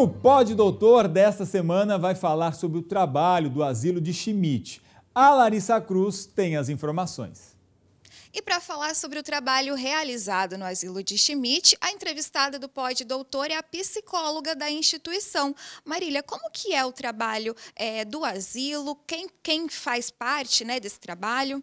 O Pod Doutor desta semana vai falar sobre o trabalho do asilo de Schmidt. A Larissa Cruz tem as informações. E para falar sobre o trabalho realizado no asilo de Schmidt, a entrevistada do Pod Doutor é a psicóloga da instituição. Marília, como que é o trabalho é, do asilo? Quem, quem faz parte né, desse trabalho?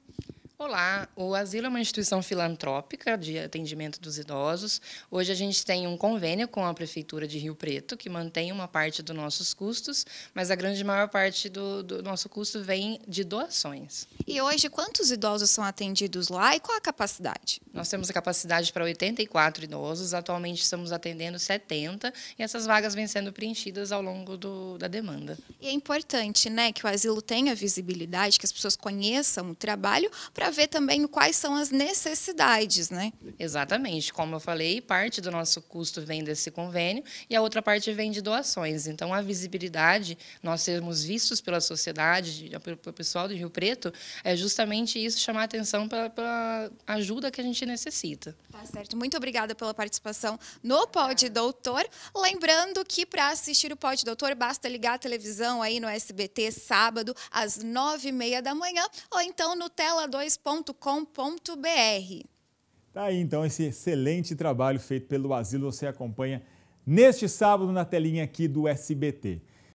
Olá, o Asilo é uma instituição filantrópica de atendimento dos idosos. Hoje a gente tem um convênio com a Prefeitura de Rio Preto, que mantém uma parte dos nossos custos, mas a grande maior parte do, do nosso custo vem de doações. E hoje, quantos idosos são atendidos lá e qual a capacidade? Nós temos a capacidade para 84 idosos, atualmente estamos atendendo 70 e essas vagas vêm sendo preenchidas ao longo do, da demanda. E é importante né, que o asilo tenha visibilidade, que as pessoas conheçam o trabalho para para ver também quais são as necessidades, né? Exatamente. Como eu falei, parte do nosso custo vem desse convênio e a outra parte vem de doações. Então, a visibilidade, nós sermos vistos pela sociedade, pelo pessoal do Rio Preto, é justamente isso, chamar atenção para a ajuda que a gente necessita. Tá certo. Muito obrigada pela participação no Pod Doutor. Lembrando que para assistir o Pod Doutor, basta ligar a televisão aí no SBT sábado, às nove e meia da manhã, ou então no Tela 2 asilo.com.br. Tá aí então esse excelente trabalho feito pelo Asilo, você acompanha neste sábado na telinha aqui do SBT.